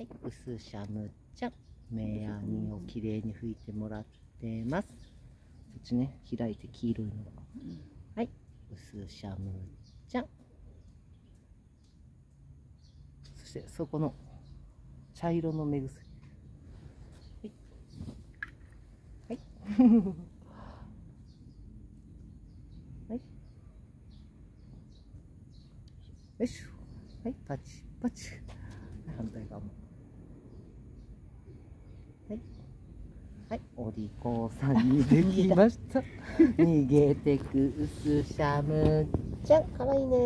はい、うすしゃむちゃん。目やにをきれいに拭いてもらってます。こっちね、開いて黄色いのが。はい、うすしゃむちゃん。そして、そこの茶色の目薬。はい。はい。はい。よいしょ。はい、パチパチ。反対側も。はい。はい、お利口さんにできました。逃げてくうすしゃむちゃん、かわいいね